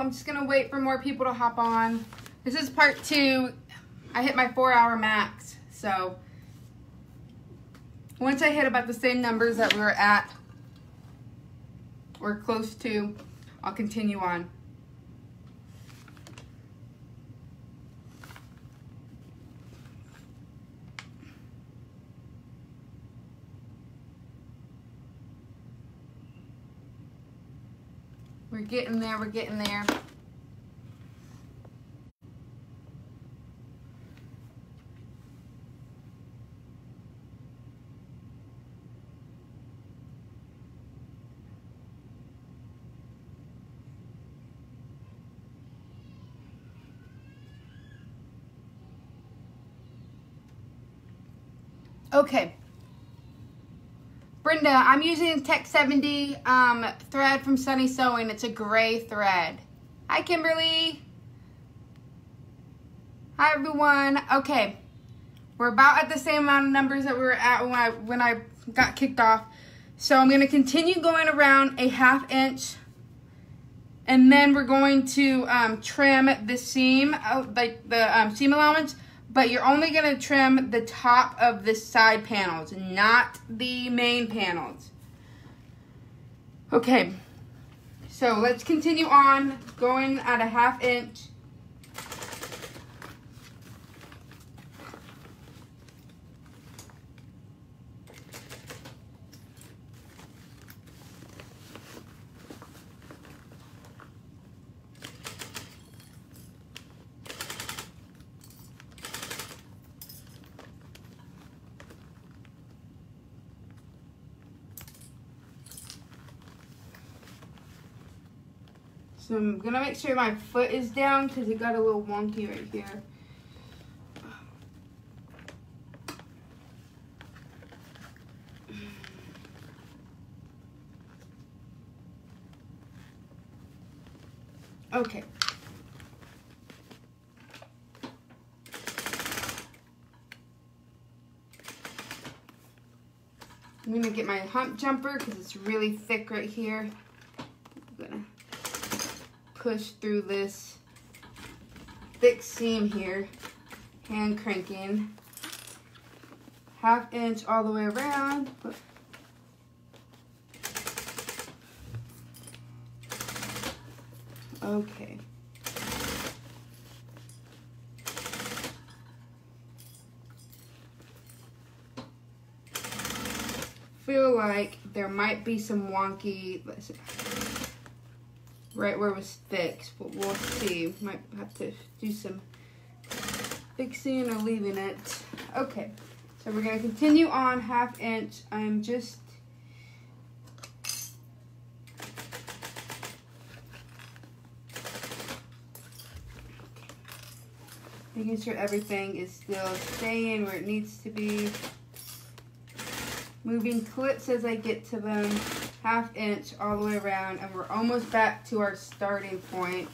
I'm just gonna wait for more people to hop on. This is part two. I hit my four hour max. So once I hit about the same numbers that we were at or close to, I'll continue on. We're getting there, we're getting there. Okay. I'm using Tex 70 um, thread from Sunny Sewing. It's a gray thread. Hi, Kimberly. Hi, everyone. Okay. We're about at the same amount of numbers that we were at when I, when I got kicked off. So I'm going to continue going around a half inch. And then we're going to um, trim the seam, uh, like the um, seam allowance but you're only going to trim the top of the side panels, not the main panels. Okay, so let's continue on going at a half inch. So I'm gonna make sure my foot is down because it got a little wonky right here. Okay. I'm gonna get my hump jumper because it's really thick right here. Push through this thick seam here, hand cranking, half inch all the way around. Okay. Feel like there might be some wonky, right where it was fixed, but we'll see. Might have to do some fixing or leaving it. Okay, so we're gonna continue on half inch. I'm just making sure everything is still staying where it needs to be. Moving clips as I get to them half inch all the way around and we're almost back to our starting point.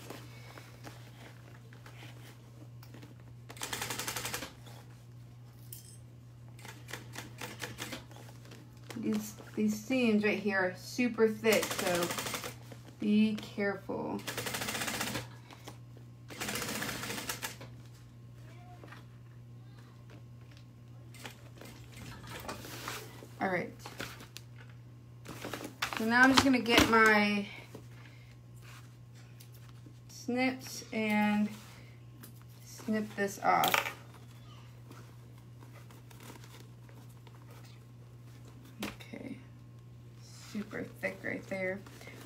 These, these seams right here are super thick, so be careful. All right. So now I'm just gonna get my snips and snip this off. Okay, super thick right there.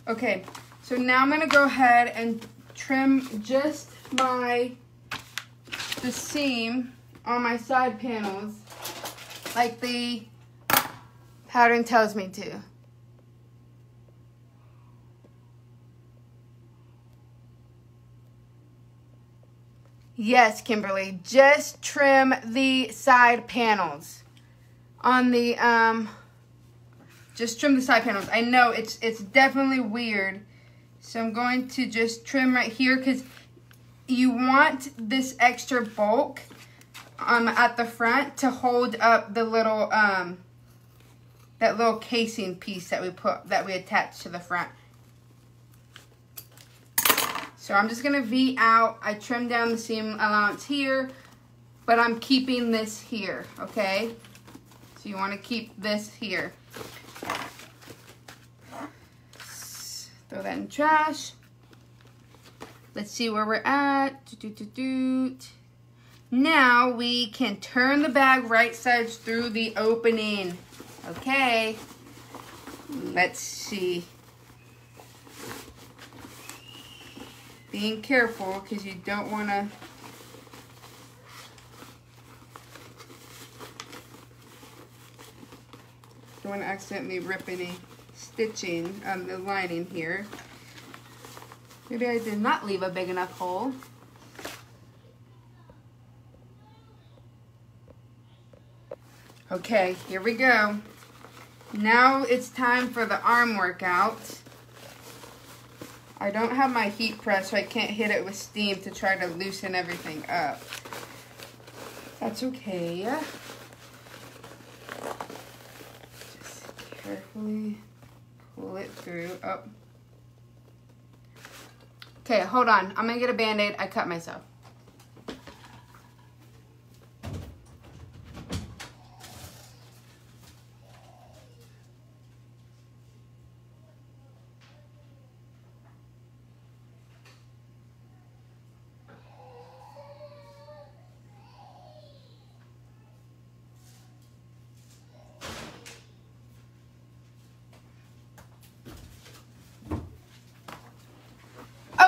Okay, so now I'm gonna go ahead and trim just my, the seam on my side panels like the pattern tells me to. Yes, Kimberly, just trim the side panels on the, um, just trim the side panels. I know it's, it's definitely weird. So I'm going to just trim right here because you want this extra bulk um, at the front to hold up the little, um, that little casing piece that we put, that we attach to the front. So I'm just gonna V out. I trimmed down the seam allowance here, but I'm keeping this here, okay? So you wanna keep this here. Throw that in trash. Let's see where we're at. Now we can turn the bag right sides through the opening. Okay. Let's see. Being careful because you don't want to don't want to accidentally rip any stitching on the lining here. Maybe I did not leave a big enough hole. Okay, here we go. Now it's time for the arm workout. I don't have my heat press, so I can't hit it with steam to try to loosen everything up. That's okay. Just carefully pull it through. Oh. Okay, hold on. I'm gonna get a band-aid. I cut myself.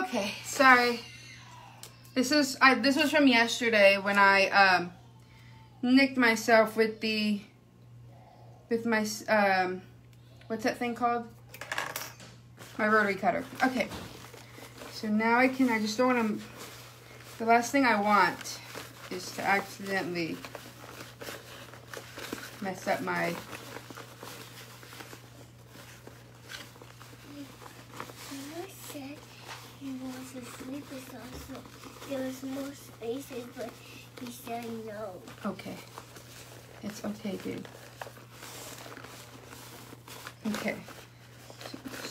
Okay, sorry. This is I this was from yesterday when I um nicked myself with the with my um what's that thing called? My rotary cutter. Okay. So now I can I just don't want to the last thing I want is to accidentally mess up my asleep is also there was more spaces, but he said no. Okay. It's okay, dude. Okay.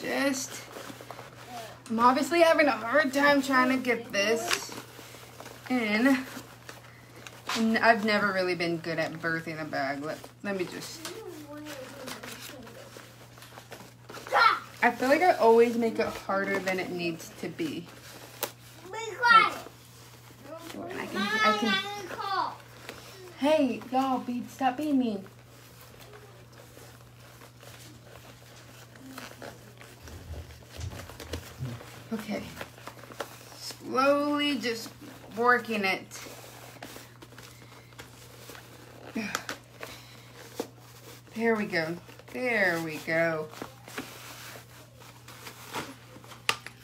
Just I'm obviously having a hard time trying to get this in. And I've never really been good at birthing a bag. Let, let me just... I feel like I always make it harder than it needs to be. I can. Hey, y'all, be stop being mean. Okay. Slowly just working it. There we go. There we go.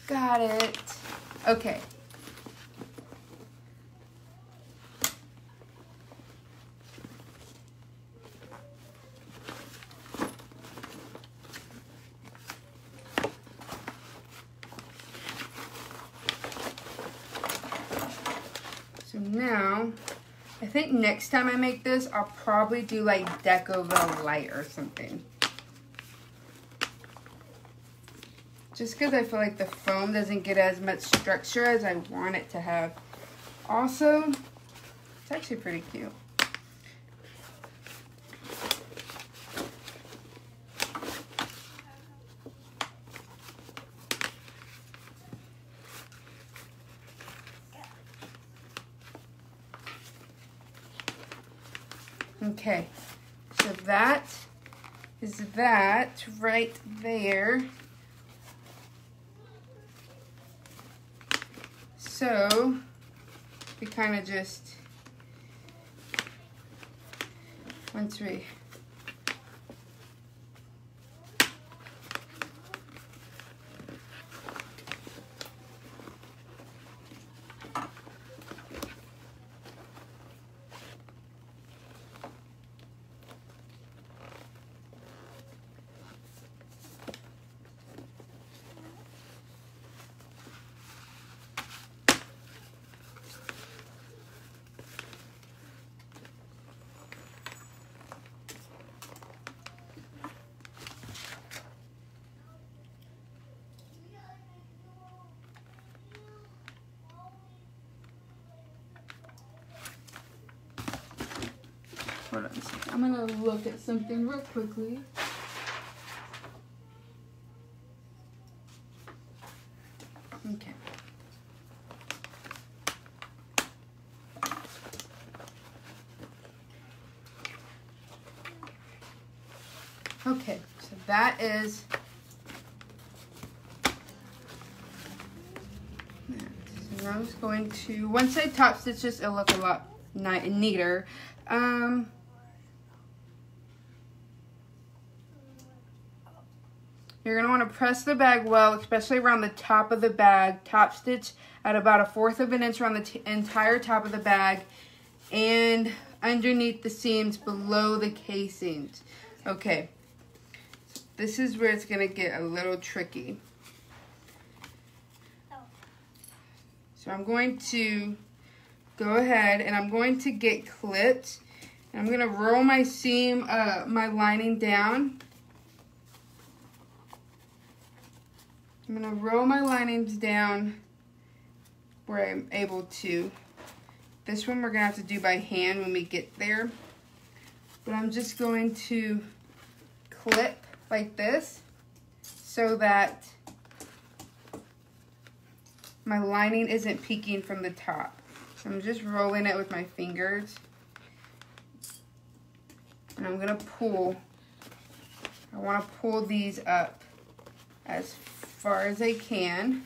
Got it. Okay. So now, I think next time I make this, I'll probably do like Decovil Light or something. Just because I feel like the foam doesn't get as much structure as I want it to have. Also, it's actually pretty cute. Okay, so that is that right there. So we kind of just, once we gonna look at something real quickly. Okay. Okay, so that is So now I'm just going to, once I top stitch this, it'll look a lot neater. Um, you're going to want to press the bag well, especially around the top of the bag. Top stitch at about a fourth of an inch around the entire top of the bag and underneath the seams below the casings. Okay, this is where it's going to get a little tricky. So I'm going to go ahead and I'm going to get clipped. And I'm going to roll my seam, uh, my lining down. I'm going to roll my linings down where I'm able to. This one we're going to have to do by hand when we get there. But I'm just going to clip like this so that my lining isn't peeking from the top. So I'm just rolling it with my fingers. And I'm gonna pull, I wanna pull these up as far as I can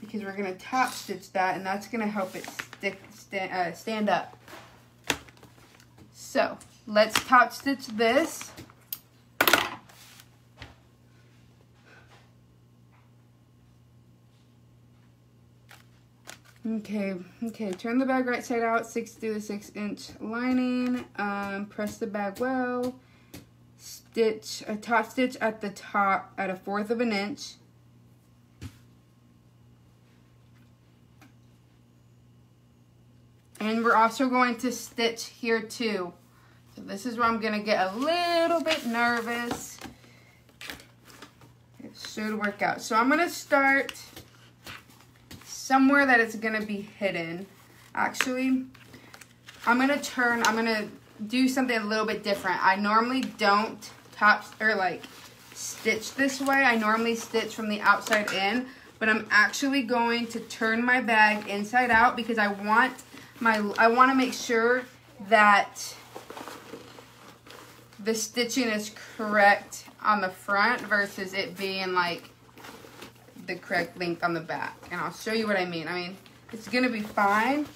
because we're gonna top stitch that and that's gonna help it stick, stand, uh, stand up. So let's top stitch this. Okay, okay, turn the bag right side out, six through the six inch lining, um, press the bag well, stitch, a top stitch at the top at a fourth of an inch. And we're also going to stitch here too. So this is where I'm gonna get a little bit nervous. It should work out. So I'm gonna start somewhere that it's gonna be hidden. Actually, I'm gonna turn, I'm gonna do something a little bit different. I normally don't top, or like stitch this way. I normally stitch from the outside in, but I'm actually going to turn my bag inside out because I want my, I wanna make sure that the stitching is correct on the front versus it being like the correct length on the back. And I'll show you what I mean. I mean, it's going to be fine.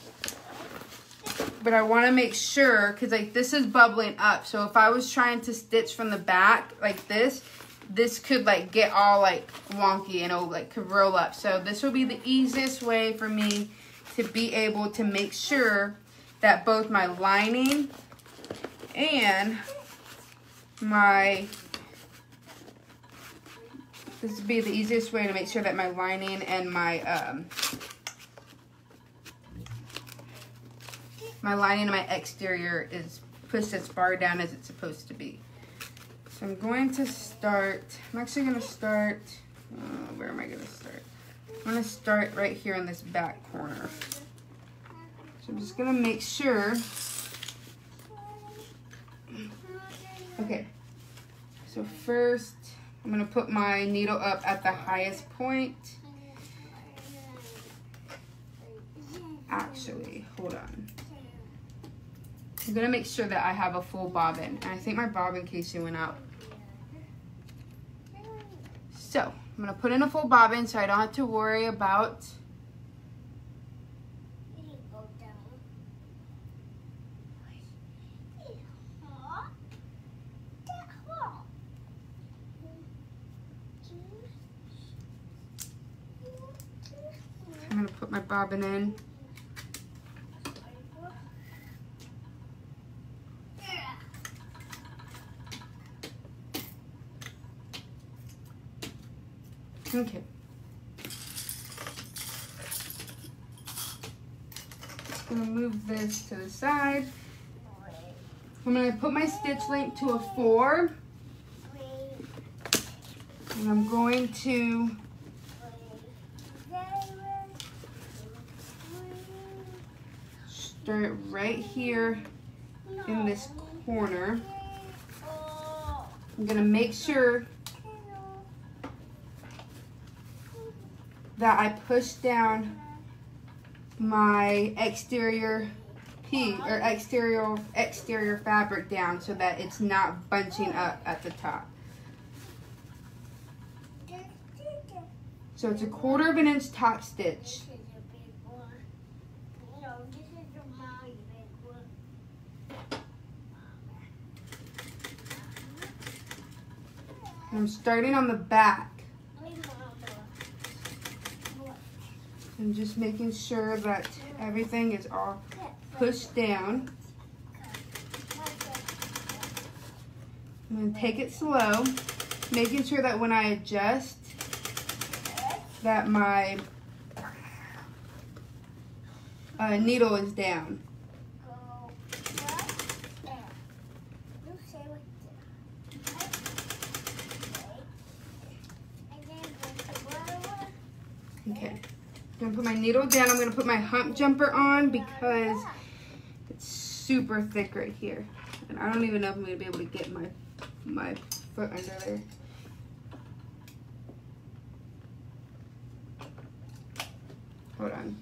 But I want to make sure, because like this is bubbling up. So if I was trying to stitch from the back like this, this could like get all like wonky and it'll like could roll up. So this will be the easiest way for me to be able to make sure that both my lining and my this would be the easiest way to make sure that my lining and my um, my lining my exterior is pushed as far down as it's supposed to be. So I'm going to start, I'm actually going to start, uh, where am I going to start? I'm going to start right here in this back corner. So I'm just going to make sure, okay, so first I'm gonna put my needle up at the highest point. Actually, hold on. I'm gonna make sure that I have a full bobbin. And I think my bobbin casing went out. So, I'm gonna put in a full bobbin so I don't have to worry about I'm to put my bobbin in. Okay. I'm to move this to the side. I'm to put my stitch length to a 4. And I'm going to start right here in this corner. I'm gonna make sure that I push down my exterior piece or exterior exterior fabric down so that it's not bunching up at the top. So it's a quarter of an inch top stitch. I'm starting on the back. I'm just making sure that everything is all pushed down. I'm going to take it slow, making sure that when I adjust that my uh, needle is down. Okay. I'm gonna put my needle down. I'm gonna put my hump jumper on because it's super thick right here. And I don't even know if I'm gonna be able to get my my foot under there. Hold on.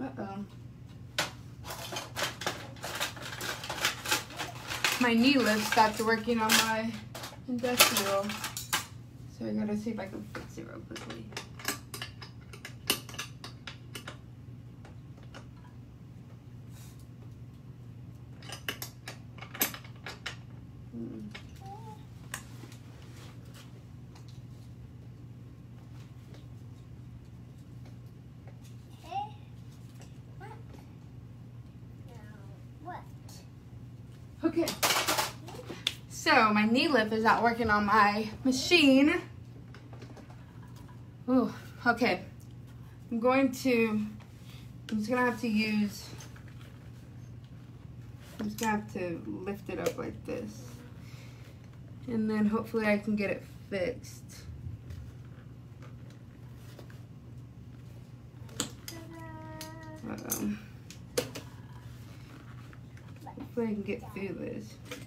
Uh-oh. My knee lift stopped working on my industrial. So I gotta see if I can fix it real quickly. Hmm. Okay. Lift is not working on my machine. Ooh, okay. I'm going to, I'm just gonna have to use, I'm just gonna have to lift it up like this. And then hopefully I can get it fixed. Uh-oh. Hopefully I can get through this.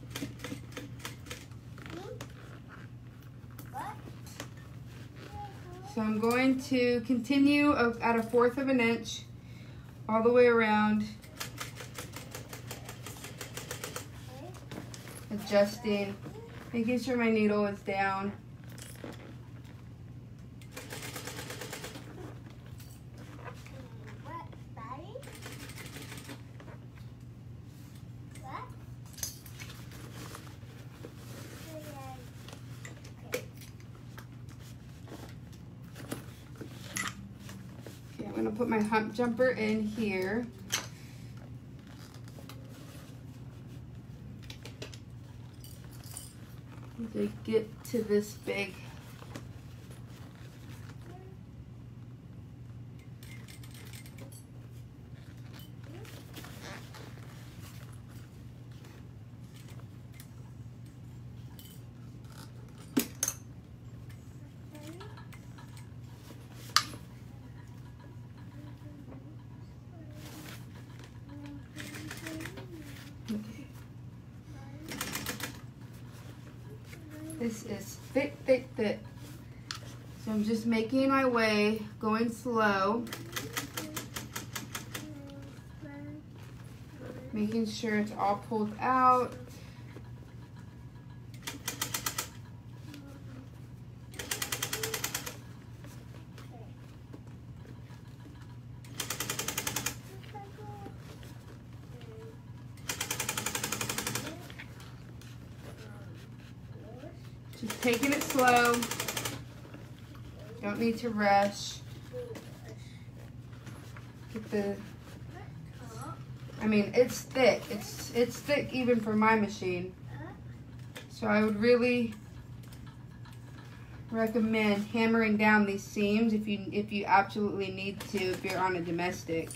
So I'm going to continue at a fourth of an inch all the way around, adjusting, making sure my needle is down. Okay, I'm gonna put my hump jumper in here. To get to this big Okay. This is thick, thick, thick. So I'm just making my way, going slow, making sure it's all pulled out. Just taking it slow. Don't need to rush. Get the I mean, it's thick. It's it's thick even for my machine. So I would really recommend hammering down these seams if you if you absolutely need to if you're on a domestic.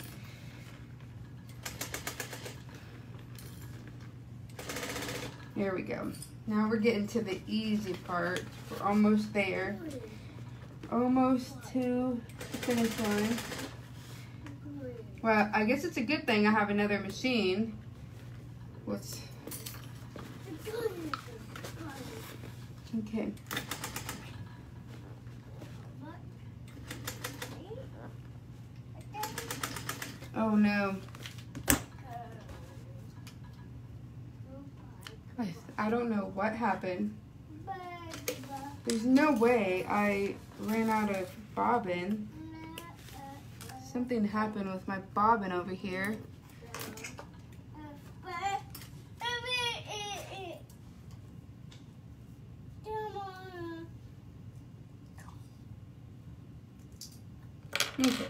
There we go. Now we're getting to the easy part. We're almost there. Almost to the finish line. Well, I guess it's a good thing I have another machine. What's okay? Oh no. I, don't know what happened. There's no way I ran out of bobbin. Something happened with my bobbin over here. Okay.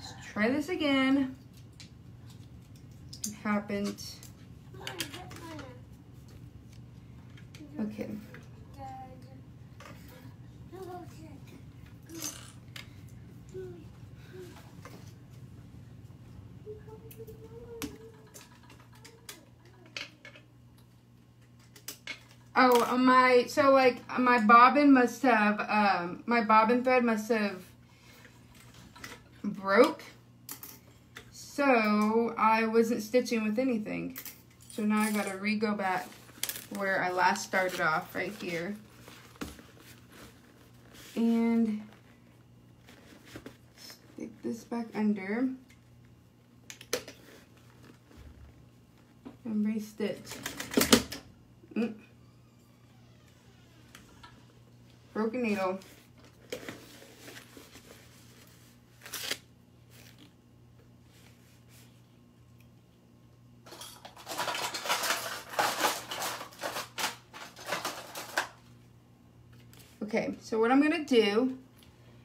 Let's try this again. It happened. Okay. Oh, my, so like my bobbin must have, um, my bobbin thread must have broke. So I wasn't stitching with anything. So now I gotta re-go back where I last started off, right here. And stick this back under. And re-stitch. Mm. Broken needle. Okay, so what I'm gonna do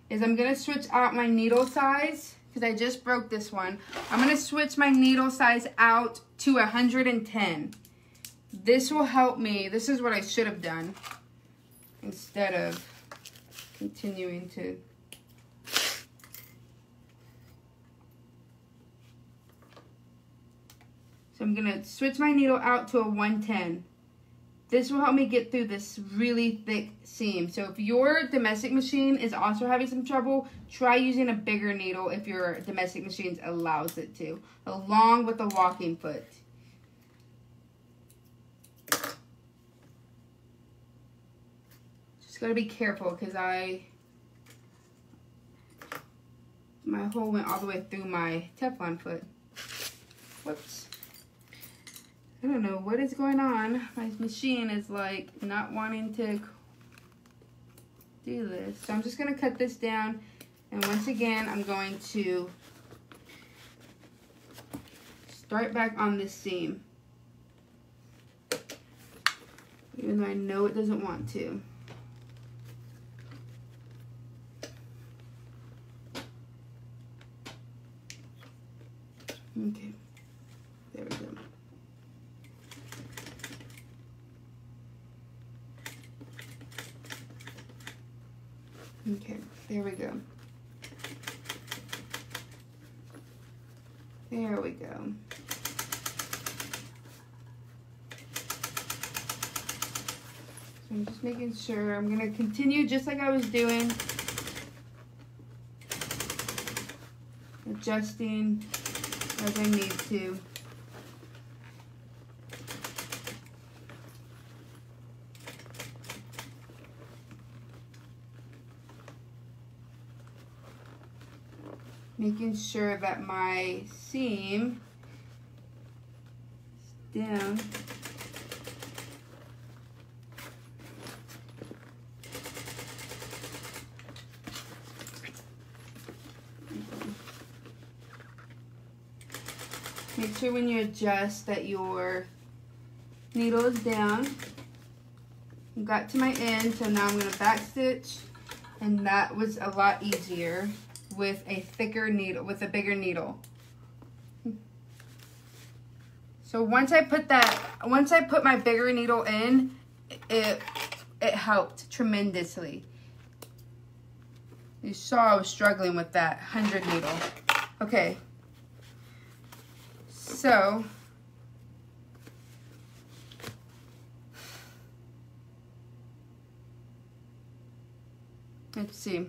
is I'm gonna switch out my needle size because I just broke this one. I'm gonna switch my needle size out to 110. This will help me. This is what I should have done instead of continuing to So I'm gonna switch my needle out to a 110. This will help me get through this really thick seam. So if your domestic machine is also having some trouble, try using a bigger needle if your domestic machine allows it to, along with the walking foot. Just gotta be careful because I, my hole went all the way through my Teflon foot. Whoops. I don't know what is going on. My machine is like not wanting to do this. So I'm just going to cut this down. And once again, I'm going to start back on this seam. Even though I know it doesn't want to. Okay. There we go. There we go. So I'm just making sure. I'm going to continue just like I was doing. Adjusting as I need to. Making sure that my seam is down. Make sure when you adjust that your needle is down. Got to my end, so now I'm going to back stitch, and that was a lot easier with a thicker needle, with a bigger needle. So once I put that, once I put my bigger needle in, it, it helped tremendously. You saw I was struggling with that 100 needle. Okay. So. Let's see.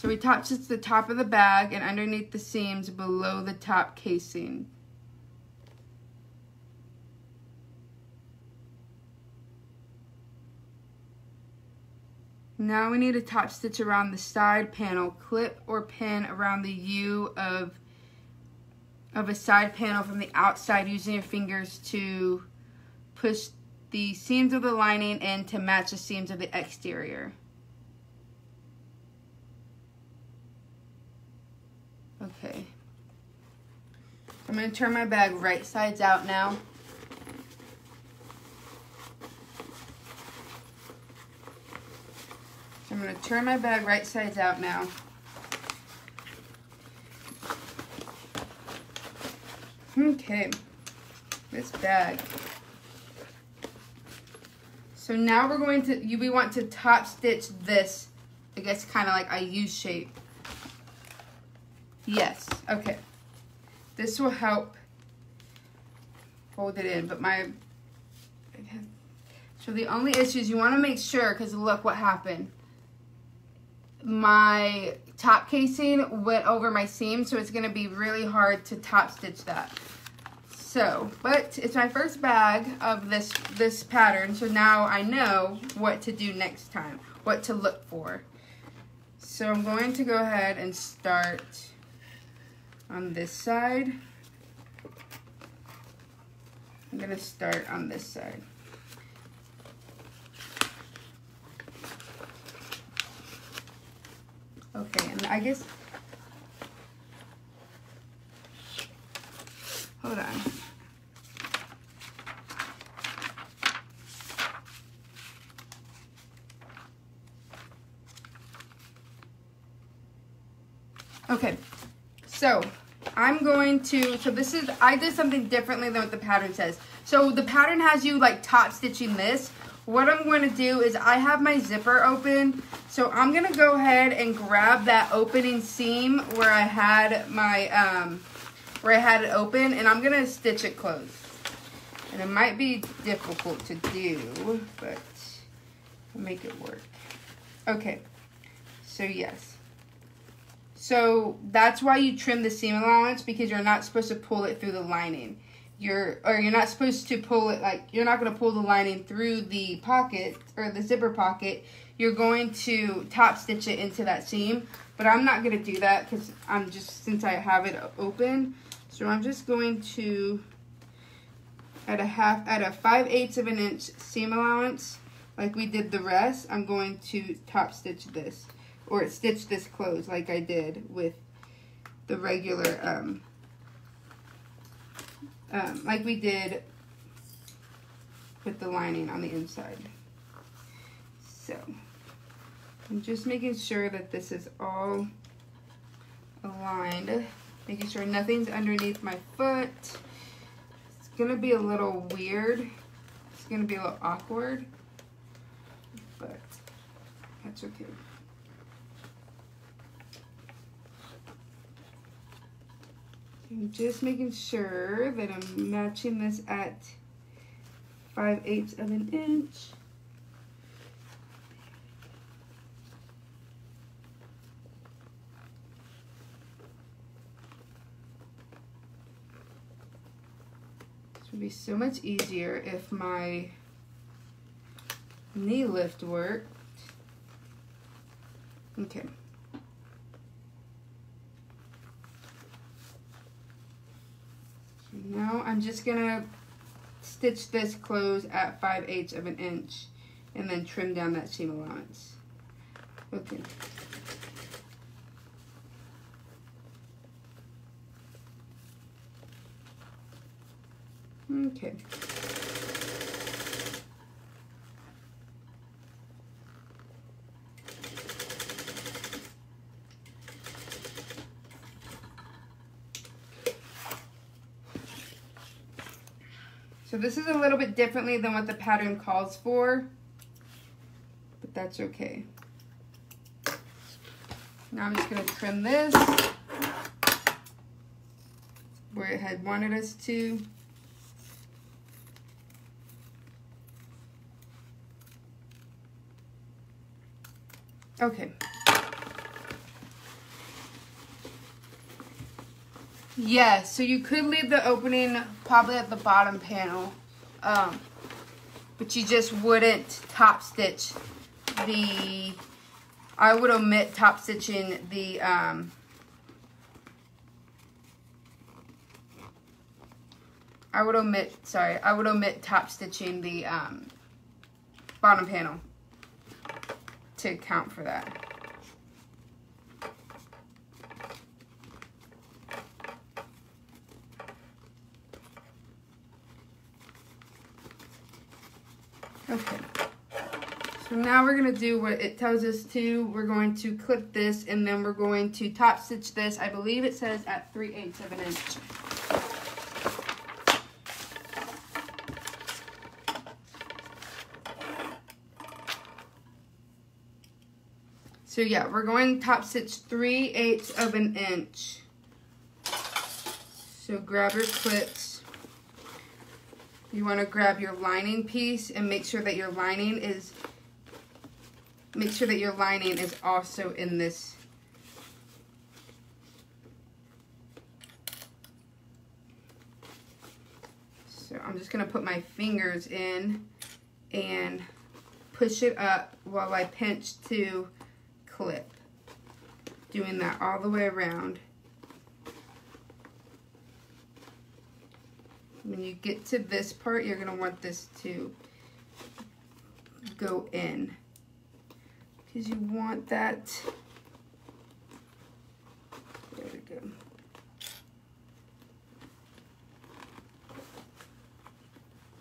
So we top stitch the top of the bag and underneath the seams below the top casing. Now we need to top stitch around the side panel, clip or pin around the U of, of a side panel from the outside using your fingers to push the seams of the lining in to match the seams of the exterior. Okay. I'm going to turn my bag right sides out now. So I'm going to turn my bag right sides out now. Okay, this bag. So now we're going to, you, we want to top stitch this, I guess kind of like a U shape. Yes, okay. This will help fold it in, but my, so the only issue is you want to make sure, because look what happened my top casing went over my seam, so it's going to be really hard to top stitch that. So, but it's my first bag of this, this pattern, so now I know what to do next time, what to look for. So I'm going to go ahead and start on this side. I'm going to start on this side. Okay, and I guess, hold on. Okay, so I'm going to, so this is, I did something differently than what the pattern says. So the pattern has you like top stitching this, what I'm going to do is I have my zipper open. So I'm going to go ahead and grab that opening seam where I had my, um, where I had it open and I'm going to stitch it closed. And it might be difficult to do, but make it work. Okay, so yes. So that's why you trim the seam allowance because you're not supposed to pull it through the lining. You're or you're not supposed to pull it like you're not going to pull the lining through the pocket or the zipper pocket. You're going to top stitch it into that seam. But I'm not going to do that because I'm just since I have it open. So I'm just going to at a half at a 5 eighths of an inch seam allowance like we did the rest. I'm going to top stitch this or stitch this close like I did with the regular um, um, like we did with the lining on the inside. So, I'm just making sure that this is all aligned, making sure nothing's underneath my foot. It's gonna be a little weird. It's gonna be a little awkward, but that's okay. I'm just making sure that I'm matching this at 5 eighths of an inch. This would be so much easier if my knee lift worked. Okay. Now I'm just gonna stitch this close at 5 eighths of an inch and then trim down that seam allowance. Okay. Okay. So this is a little bit differently than what the pattern calls for, but that's okay. Now I'm just gonna trim this where it had wanted us to. Okay. Yes, so you could leave the opening probably at the bottom panel, um, but you just wouldn't top stitch the, I would omit top stitching the, um, I would omit, sorry, I would omit top stitching the um, bottom panel to account for that. Okay. So now we're going to do what it tells us to. We're going to clip this and then we're going to top stitch this. I believe it says at 3 eighths of an inch. So yeah, we're going top stitch 3 eighths of an inch. So grab your clips. You want to grab your lining piece and make sure that your lining is, make sure that your lining is also in this So I'm just going to put my fingers in and push it up while I pinch to clip. Doing that all the way around. When you get to this part, you're going to want this to go in. Because you want that, there we go.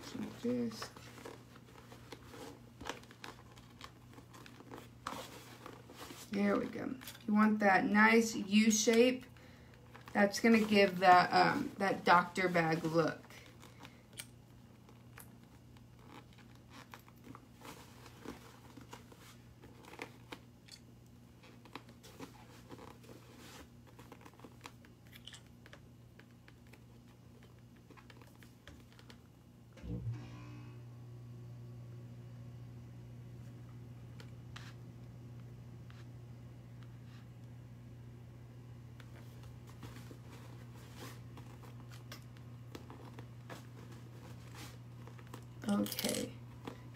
So just There we go. You want that nice U shape. That's gonna give that um, that doctor bag look. Okay,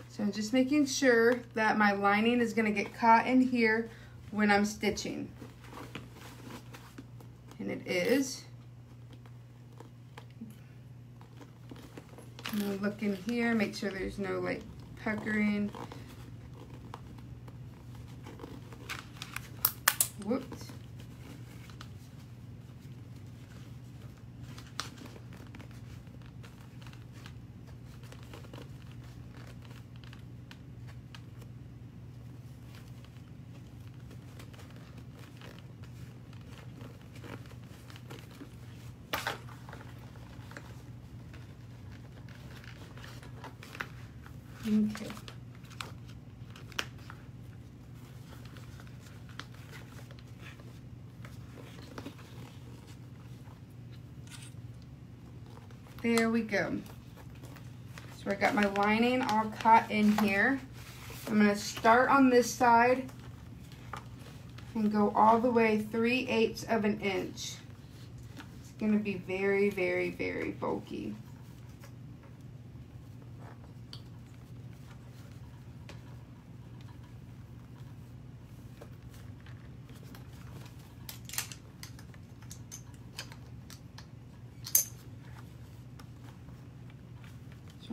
so I'm just making sure that my lining is gonna get caught in here when I'm stitching. And it is. look in here, make sure there's no like puckering. Whoops. Okay. There we go. So I got my lining all cut in here. I'm to start on this side and go all the way 3 eighths of an inch. It's going to be very, very, very bulky.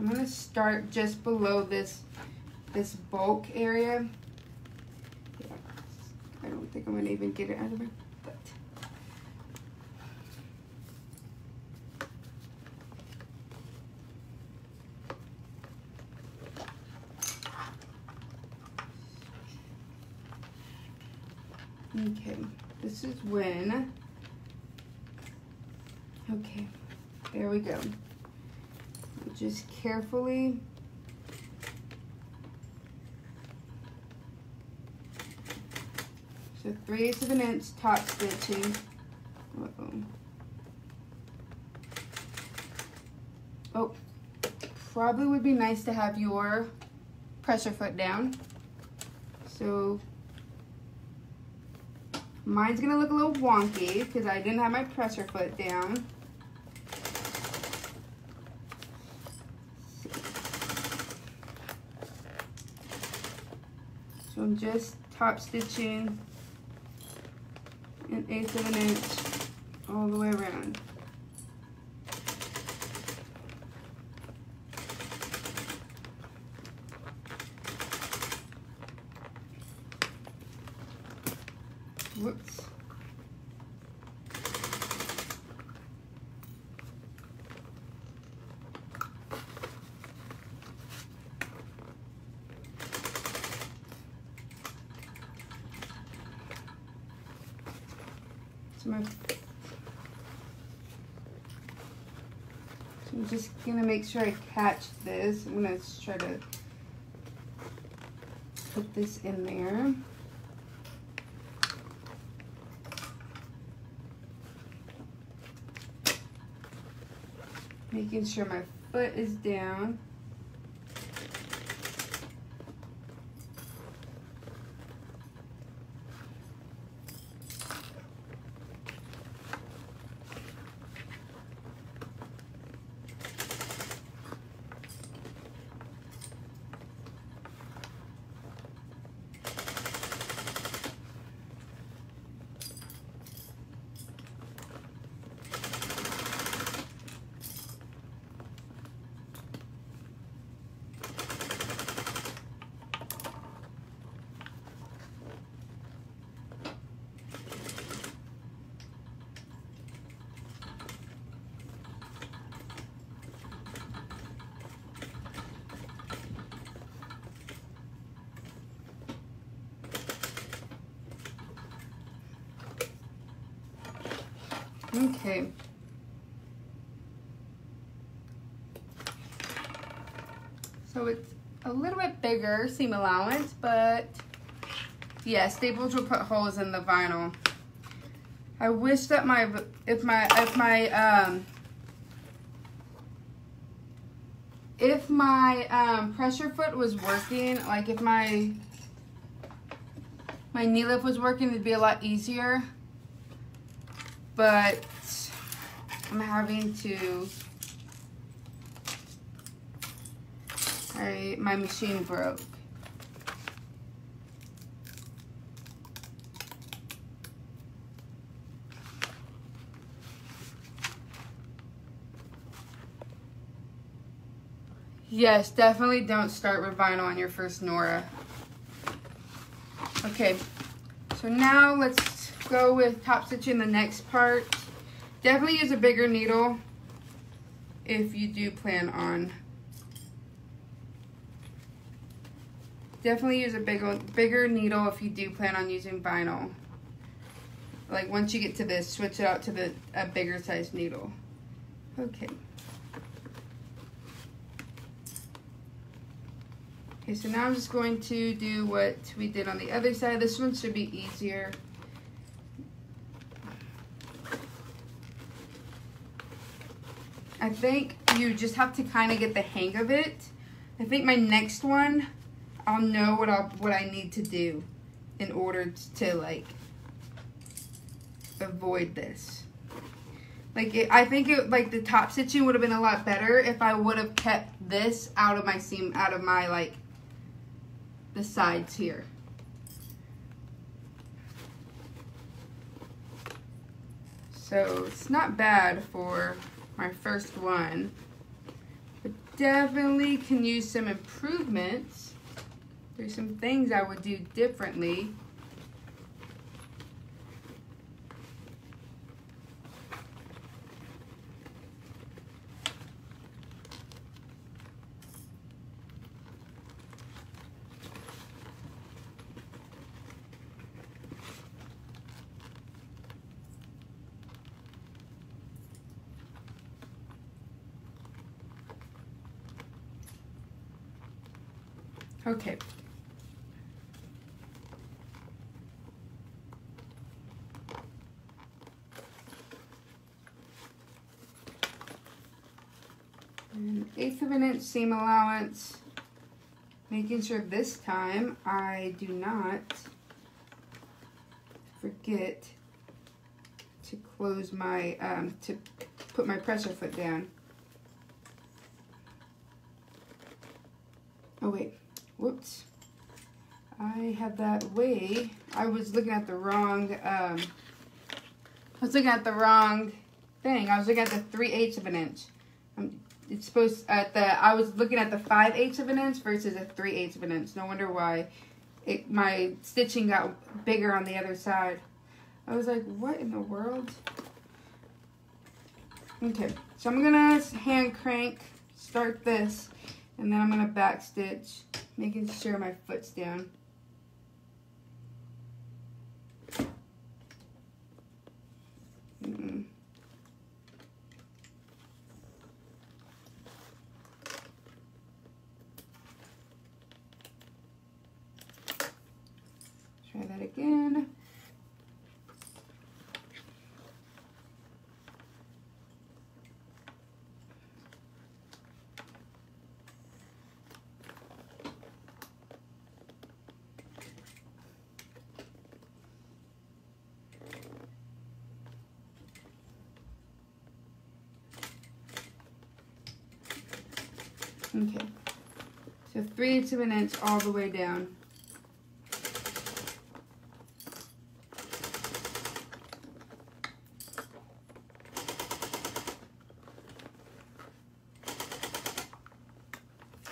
I'm gonna start just below this this bulk area. Yeah, I don't think I'm gonna even get it out of there. But. Okay, this is when, okay, there we go just carefully so 3 eighths of an inch top stitching uh -oh. oh probably would be nice to have your pressure foot down so Mine's gonna look a little wonky because I didn't have my pressure foot down. So I'm just top stitching an eighth of an inch all the way around. Whoops. So my, so I'm just gonna make sure I catch this. I'm gonna try to put this in there. Making sure my foot is down. Okay. So it's a little bit bigger seam allowance, but yeah, Staples will put holes in the vinyl. I wish that my, if my, if my, um, if my um, pressure foot was working, like if my, my knee lift was working, it'd be a lot easier but I'm having to, I, my machine broke. Yes, definitely don't start with vinyl on your first Nora. Okay, so now let's go with top stitching the next part. Definitely use a bigger needle if you do plan on. Definitely use a bigger, bigger needle if you do plan on using vinyl. Like once you get to this, switch it out to the a bigger size needle. Okay. Okay, so now I'm just going to do what we did on the other side. This one should be easier. I think you just have to kind of get the hang of it. I think my next one, I'll know what I what I need to do in order to like avoid this. Like it, I think it like the top stitching would have been a lot better if I would have kept this out of my seam, out of my like the sides here. So it's not bad for my first one. But definitely can use some improvements. There's some things I would do differently. Okay. An inch seam allowance. Making sure this time I do not forget to close my, um, to put my presser foot down. Oh wait, whoops. I have that way. I was looking at the wrong, um, I was looking at the wrong thing. I was looking at the 3 eighths of an inch. Um, it's supposed, at the, I was looking at the 5 eighths of an inch versus a 3 eighths of an inch. No wonder why it, my stitching got bigger on the other side. I was like, what in the world? Okay, so I'm gonna hand crank, start this, and then I'm gonna back stitch, making sure my foot's down. Mm -mm. Try that again. Okay. So three of an inch all the way down.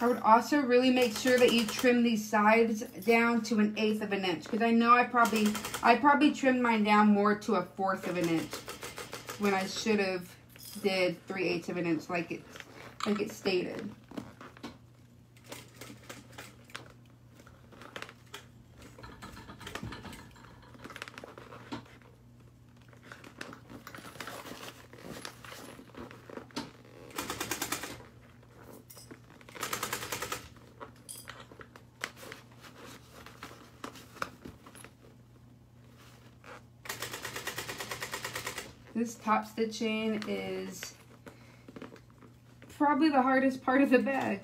Would also really make sure that you trim these sides down to an eighth of an inch because I know I probably I probably trimmed mine down more to a fourth of an inch when I should have did three eighths of an inch like it like it stated. This top stitching is probably the hardest part of the bag.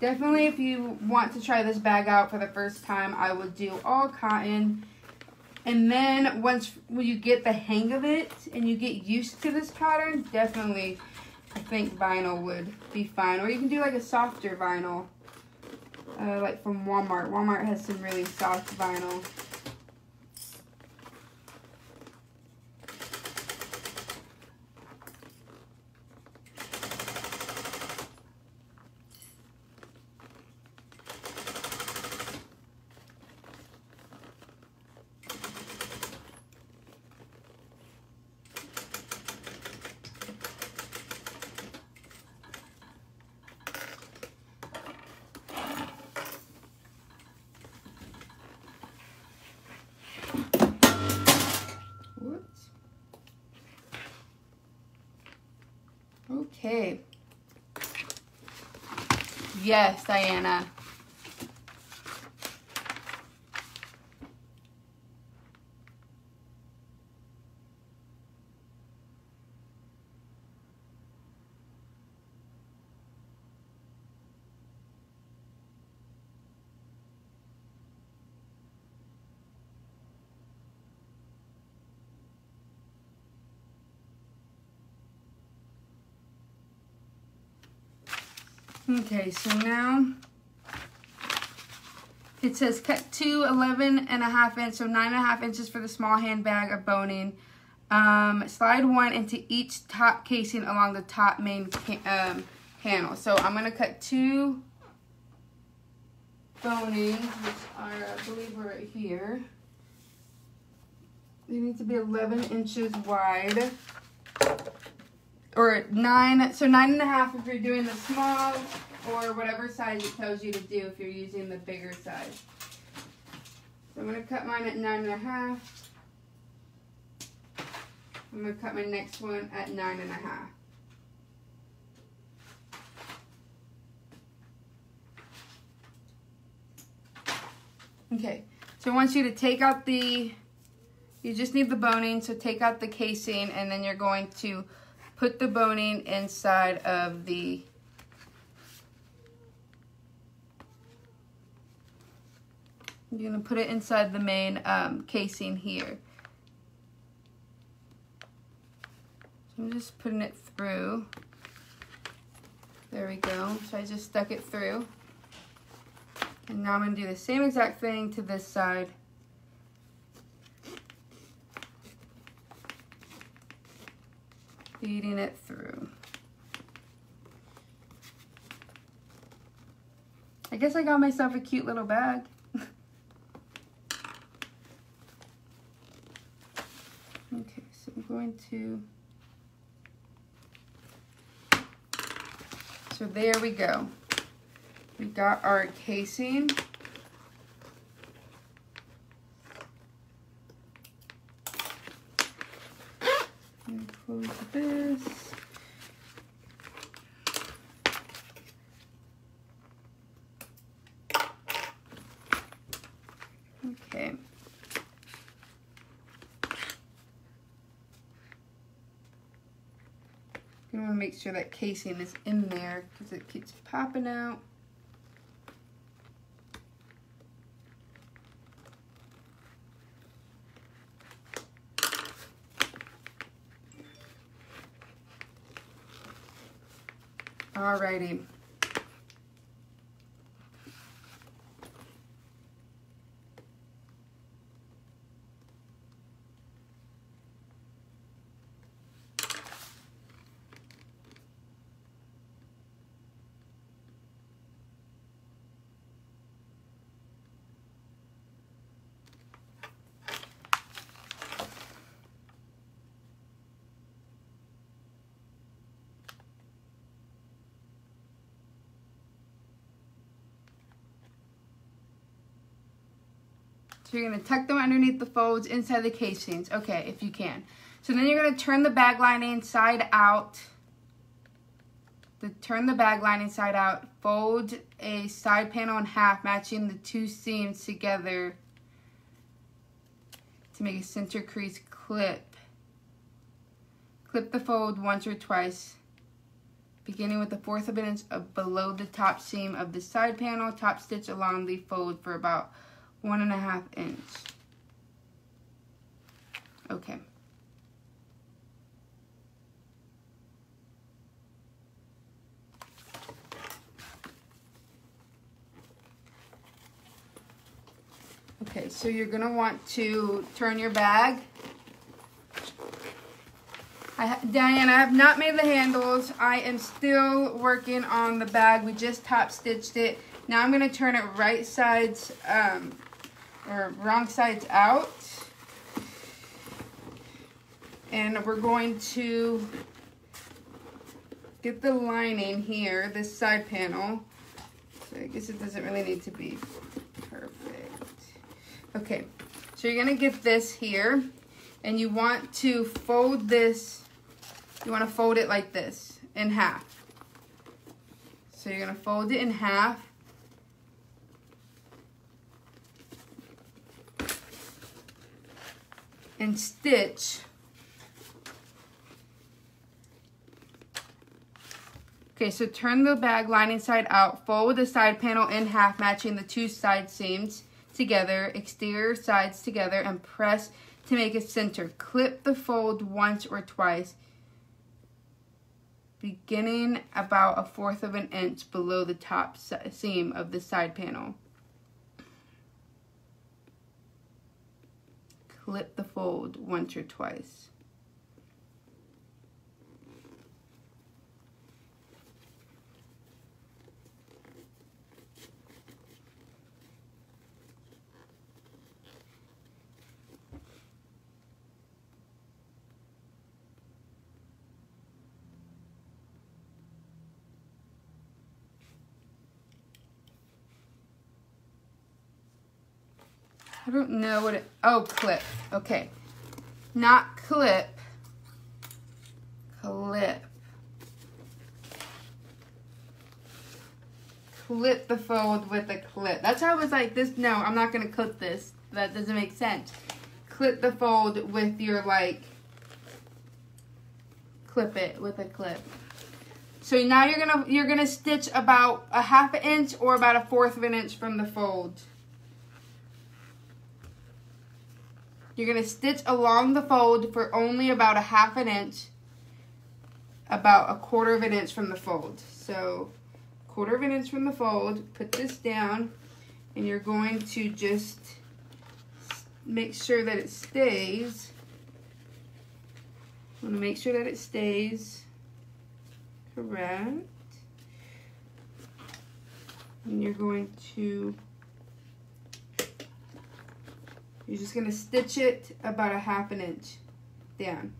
Definitely if you want to try this bag out for the first time, I would do all cotton. And then once you get the hang of it and you get used to this pattern, definitely I think vinyl would be fine. Or you can do like a softer vinyl, uh, like from Walmart. Walmart has some really soft vinyl. Okay. Yes, Diana. Okay, so now it says cut two 11 and a half inch, so nine and a half inches for the small handbag of boning. Um, slide one into each top casing along the top main um, panel. So I'm going to cut two bonings, which are, I believe, right here. They need to be 11 inches wide or nine, so nine and a half if you're doing the small or whatever size it tells you to do if you're using the bigger size. So I'm going to cut mine at nine and a half. I'm to cut my next one at nine and a half. Okay, so I want you to take out the, you just need the boning, so take out the casing and then you're going to put the boning inside of the You're gonna put it inside the main um, casing here. So I'm just putting it through. There we go. So I just stuck it through. And now I'm gonna do the same exact thing to this side. Feeding it through. I guess I got myself a cute little bag. okay, so I'm going to... So there we go. We got our casing. Close this. Okay. You want to make sure that casing is in there because it keeps popping out. Alrighty. So you're to tuck them underneath the folds inside the casings. Okay, if you can. So then you're going to turn the bag lining side out. To turn the bag lining side out, fold a side panel in half, matching the two seams together to make a center crease clip. Clip the fold once or twice, beginning with a fourth of an inch below the top seam of the side panel. Top stitch along the fold for about one and a half inch. Okay. Okay, so you're gonna want to turn your bag. I, Diane, I have not made the handles. I am still working on the bag. We just top stitched it. Now I'm gonna turn it right sides um, or wrong sides out. And we're going to get the lining here, this side panel. So I guess it doesn't really need to be perfect. Okay, so you're gonna get this here and you want to fold this, you wanna fold it like this, in half. So you're gonna fold it in half and stitch Okay, so turn the bag lining side out, fold the side panel in half, matching the two side seams together, exterior sides together, and press to make a center. Clip the fold once or twice, beginning about a fourth of an inch below the top seam of the side panel. Clip the fold once or twice. I don't know what it, oh, clip. Okay. Not clip. Clip. Clip the fold with a clip. That's how I was like, this, no, I'm not going to clip this. That doesn't make sense. Clip the fold with your, like, clip it with a clip. So now you're gonna you're gonna stitch about a half an inch or about a fourth of an inch from the fold. You're going to stitch along the fold for only about a half an inch, about a quarter of an inch from the fold. So quarter of an inch from the fold, put this down, and you're going to just make sure that it stays. I want to make sure that it stays correct. And you're going to you're just going to stitch it about a half an inch down.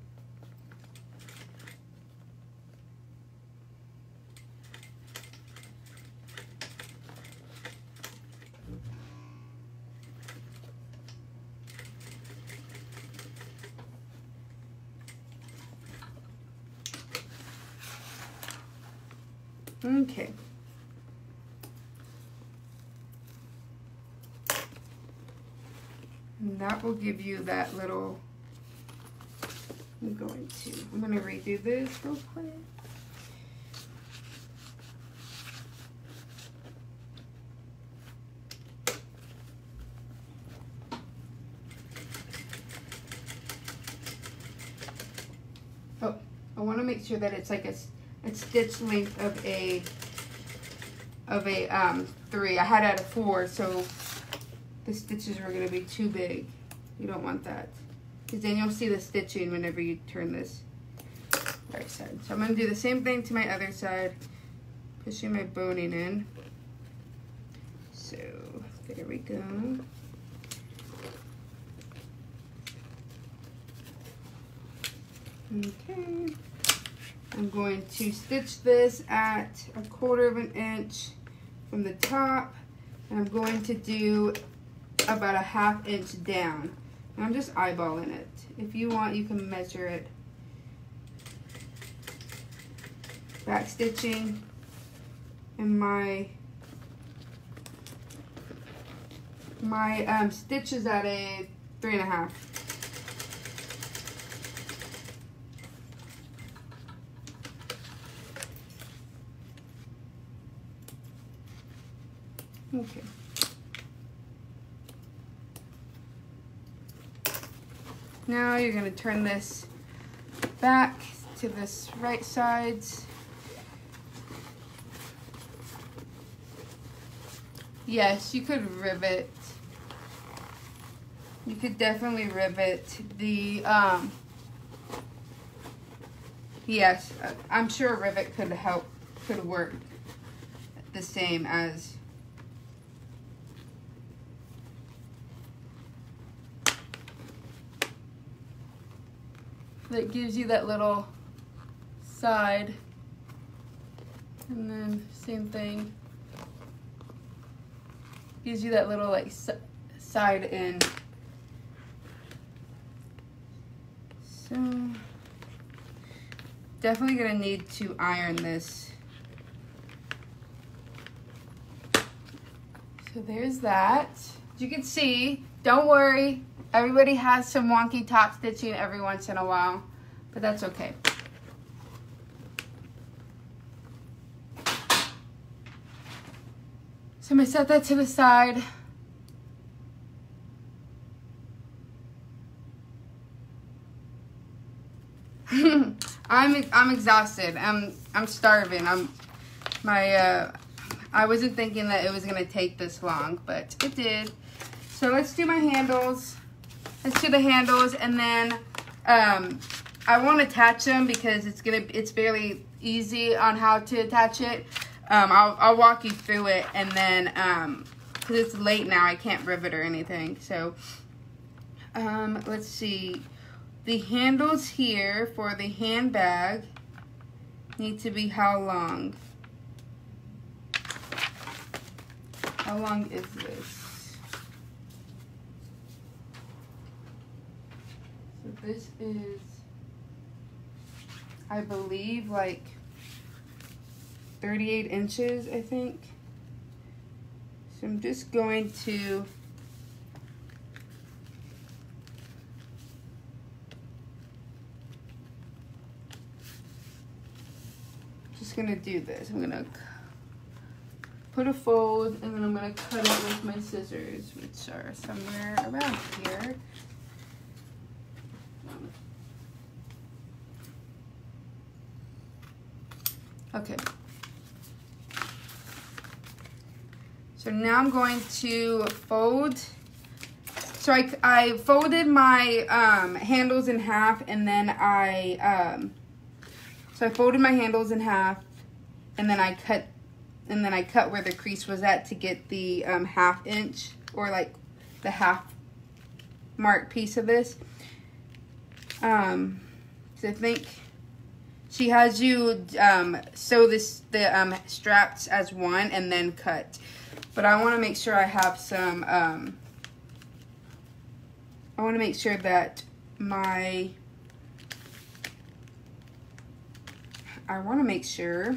Okay. And that will give you that little, I'm going to, I'm going to redo this real quick. Oh, I want to make sure that it's like a, a stitch length of a, of a um, three. I had at a four, so the stitches are going to be too big. You don't want that. Because then you'll see the stitching whenever you turn this right side. So I'm going to do the same thing to my other side. Pushing my boning in. So there we go. Okay. I'm going to stitch this at a quarter of an inch from the top. And I'm going to do about a half inch down. I'm just eyeballing it. If you want, you can measure it. Back stitching and my my um, stitch is at a three and a half. Okay. Now you're going to turn this back to this right sides. Yes, you could rivet. You could definitely rivet the, um, yes, I'm sure rivet could help, could work the same as that gives you that little side. And then same thing. Gives you that little like side in so definitely gonna need to iron this. So there's that. As you can see don't worry Everybody has some wonky top stitching every once in a while, but that's okay. So I'm gonna set that to the side. I'm I'm exhausted. I'm I'm starving. I'm my uh I wasn't thinking that it was gonna take this long, but it did. So let's do my handles. Let's the handles and then um, I won't attach them because it's gonna it's fairly easy on how to attach it. Um, I'll, I'll walk you through it and then um, because it's late now I can't rivet or anything so um, let's see. The handles here for the handbag need to be how long? How long is this this is, I believe, like 38 inches, I think. So I'm just going to just gonna do this. I'm gonna put a fold and then I'm gonna cut it with my scissors, which are somewhere around here. Okay. So now I'm going to fold. So I, I folded my um, handles in half and then I, um, so I folded my handles in half and then I cut, and then I cut where the crease was at to get the um, half inch or like the half mark piece of this. Um, so I think she has you um, sew this the um, straps as one and then cut. But I want to make sure I have some, um, I want to make sure that my, I want to make sure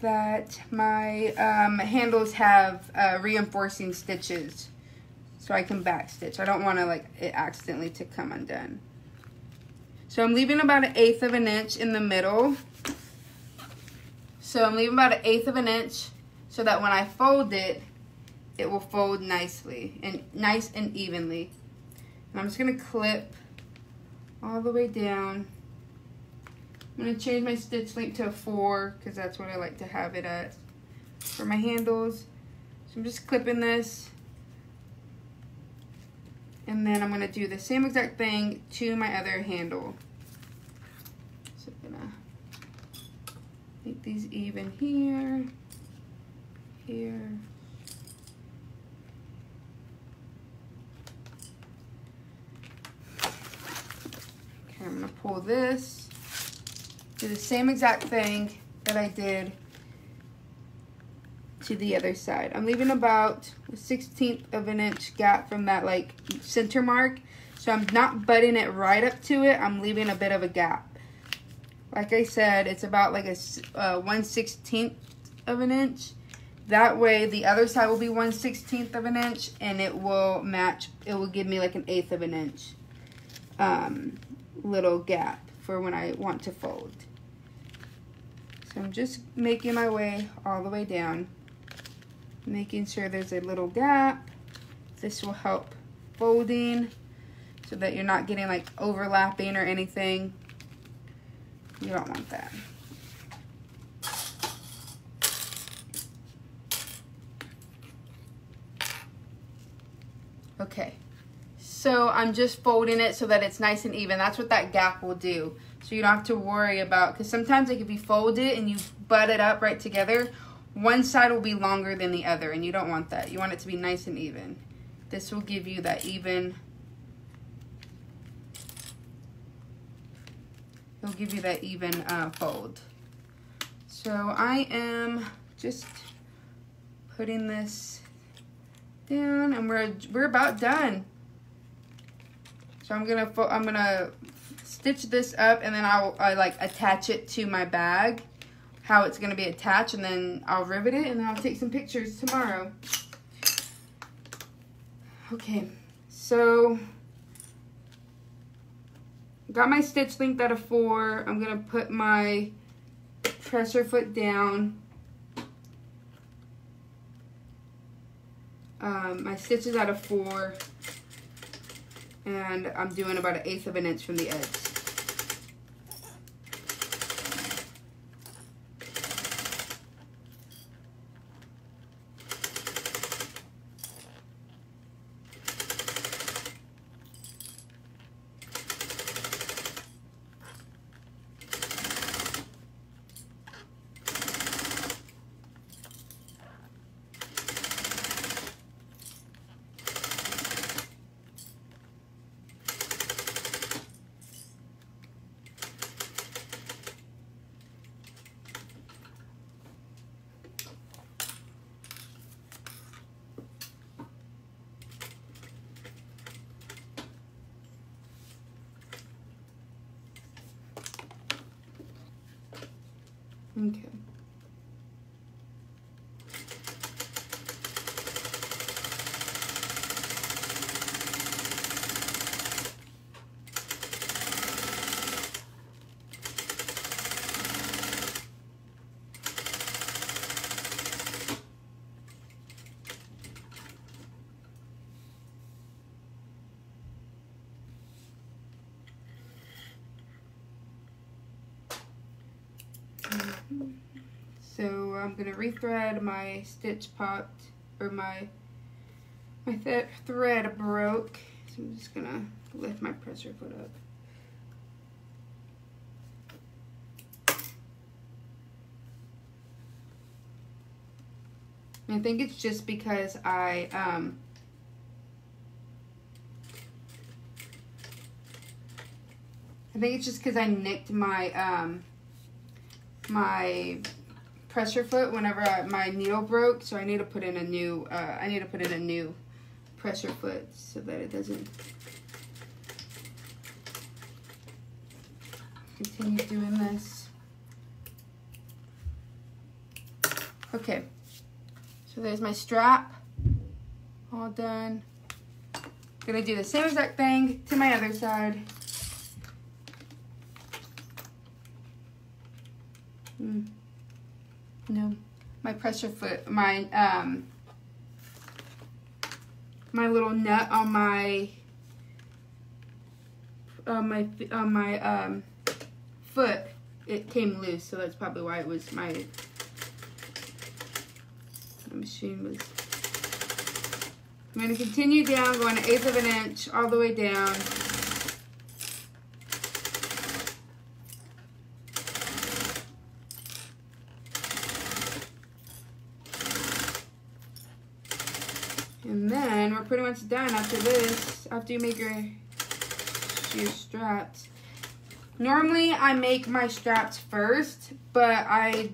that my um, handles have uh, reinforcing stitches so I can back stitch. I don't want to like it accidentally to come undone. So I'm leaving about an eighth of an inch in the middle. So I'm leaving about an eighth of an inch so that when I fold it, it will fold nicely and nice and evenly. And I'm just gonna clip all the way down. I'm gonna change my stitch length to a four because that's what I like to have it at for my handles. So I'm just clipping this. And then I'm gonna do the same exact thing to my other handle. Make these even here, here. Okay, I'm gonna pull this, do the same exact thing that I did to the other side. I'm leaving about a 16th of an inch gap from that like center mark. So I'm not butting it right up to it. I'm leaving a bit of a gap. Like I said, it's about like a uh, 1 16th of an inch. That way the other side will be 1 16th of an inch and it will match, it will give me like an eighth of an inch um, little gap for when I want to fold. So I'm just making my way all the way down, making sure there's a little gap. This will help folding so that you're not getting like overlapping or anything. You don't want that. Okay, so I'm just folding it so that it's nice and even. That's what that gap will do. So you don't have to worry about, because sometimes if you fold it and you butt it up right together, one side will be longer than the other and you don't want that. You want it to be nice and even. This will give you that even it'll give you that even uh, fold. So I am just putting this down and we're, we're about done. So I'm gonna, I'm gonna stitch this up and then I'll I like attach it to my bag, how it's gonna be attached and then I'll rivet it and then I'll take some pictures tomorrow. Okay, so got my stitch length at a four. I'm gonna put my presser foot down. Um, my stitch is at a four and I'm doing about an eighth of an inch from the edge. Okay. I'm gonna rethread my stitch popped or my my th thread broke. So I'm just gonna lift my presser foot up. I think it's just because I um, I think it's just because I nicked my um, my pressure foot whenever I, my needle broke, so I need to put in a new uh, I need to put in a new pressure foot so that it doesn't continue doing this. Okay, so there's my strap, all done. Gonna do the same exact thing to my other side. Mm. No, my pressure foot, my um, my little nut on my on my on my um foot, it came loose, so that's probably why it was my, machine was. I'm going to continue down, going an eighth of an inch all the way down. And then we're pretty much done after this, after you make your, your straps. Normally I make my straps first, but I,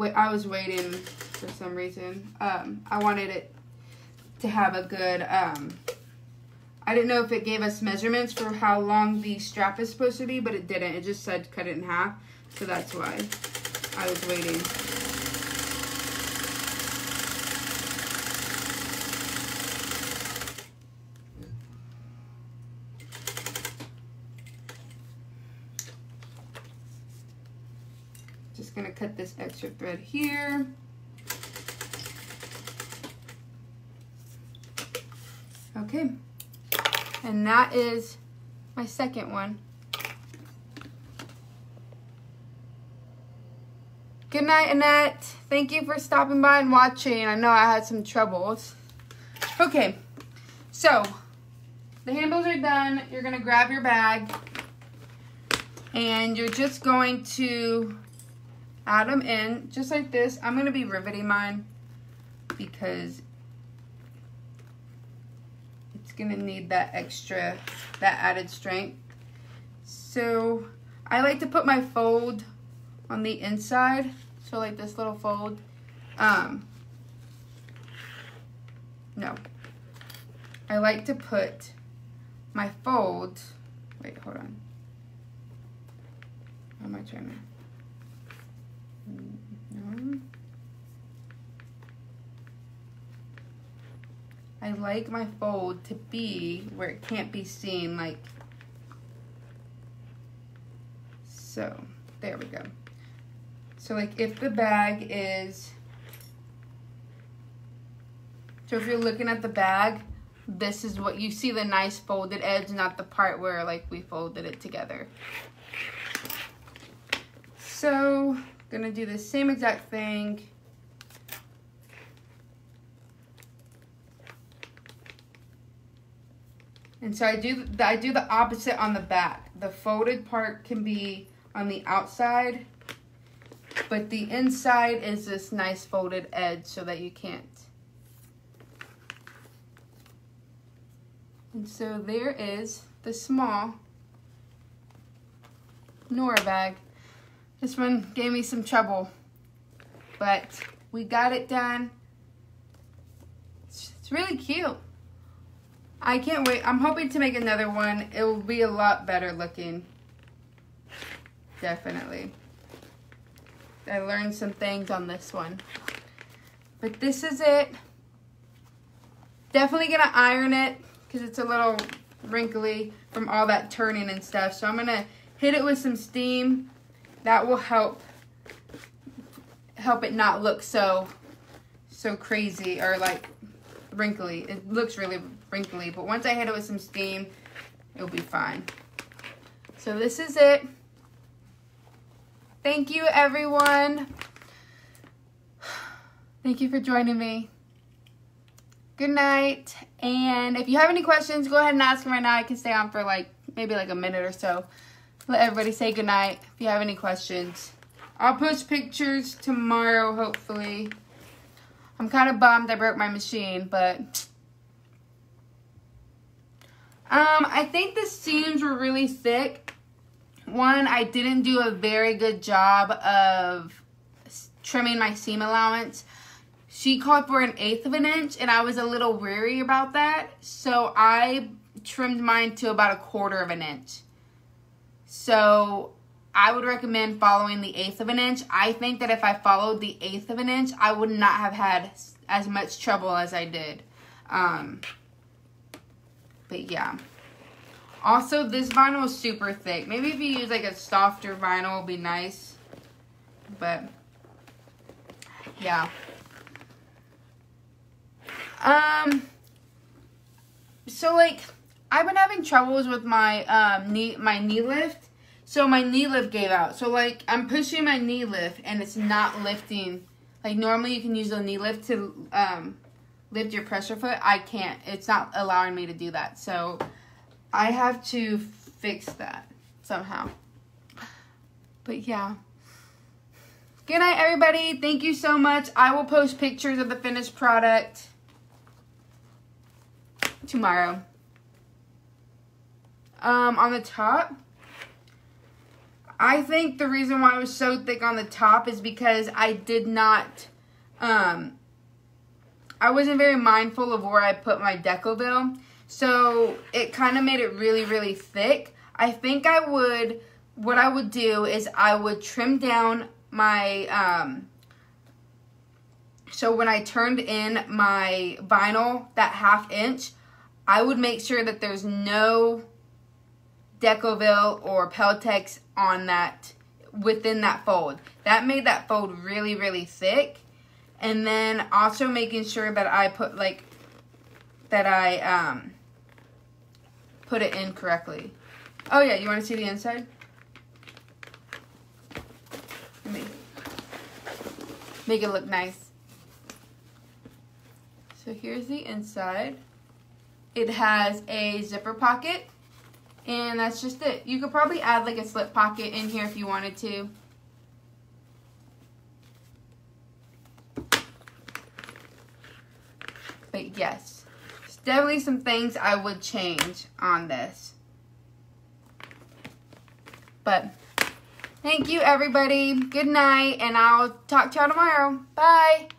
I was waiting for some reason. Um, I wanted it to have a good, um, I didn't know if it gave us measurements for how long the strap is supposed to be, but it didn't. It just said cut it in half, so that's why I was waiting. Just gonna cut this extra thread here. Okay, and that is my second one. Good night, Annette. Thank you for stopping by and watching. I know I had some troubles. Okay, so the handles are done. You're gonna grab your bag and you're just going to add them in just like this. I'm gonna be riveting mine because it's gonna need that extra, that added strength. So I like to put my fold on the inside. So like this little fold. Um, no. I like to put my fold, wait, hold on. How am I trying to? I like my fold to be where it can't be seen, like so. There we go. So like if the bag is, so if you're looking at the bag, this is what you see the nice folded edge, not the part where like we folded it together. So Gonna do the same exact thing. And so I do the, I do the opposite on the back. The folded part can be on the outside, but the inside is this nice folded edge so that you can't. And so there is the small Nora bag. This one gave me some trouble, but we got it done. It's, really cute. I can't wait. I'm hoping to make another one. It will be a lot better looking. Definitely. I learned some things on this one. But this is it. Definitely going to iron it because it's a little wrinkly from all that turning and stuff. So I'm going to hit it with some steam that will help help it not look so so crazy or like wrinkly. It looks really wrinkly, but once I hit it with some steam, it'll be fine. So this is it. Thank you, everyone. Thank you for joining me. Good night. And if you have any questions, go ahead and ask them right now. I can stay on for like maybe like a minute or so. Let everybody say good night if you have any questions. I'll post pictures tomorrow, hopefully. I'm kind of bummed I broke my machine, but... Um, I think the seams were really thick. One, I didn't do a very good job of trimming my seam allowance. She called for an eighth of an inch, and I was a little weary about that. So I trimmed mine to about a quarter of an inch. So I would recommend following the eighth of an inch. I think that if I followed the eighth of an inch, I would not have had as much trouble as I did. Um, but yeah. Also, this vinyl is super thick. Maybe if you use like a softer vinyl, it'll be nice. But, yeah. Um, so like, I've been having troubles with my um knee, my knee lift. So my knee lift gave out. So like, I'm pushing my knee lift and it's not lifting. Like normally you can use the knee lift to um lift your pressure foot. I can't. It's not allowing me to do that. So I have to fix that somehow. But yeah. Good night, everybody. Thank you so much. I will post pictures of the finished product tomorrow. Um, on the top, I think the reason why it was so thick on the top is because I did not, um, I wasn't very mindful of where I put my Decovil. So it kind of made it really, really thick. I think I would, what I would do is I would trim down my, um, so when I turned in my vinyl, that half inch, I would make sure that there's no Decovil or Peltex on that, within that fold. That made that fold really, really thick. And then also making sure that I put like, that I um, put it in correctly. Oh yeah, you want to see the inside? Me make it look nice. So here's the inside. It has a zipper pocket. And that's just it. You could probably add like a slip pocket in here if you wanted to. But yes, there's definitely some things I would change on this. But thank you everybody. Good night and I'll talk to y'all tomorrow. Bye.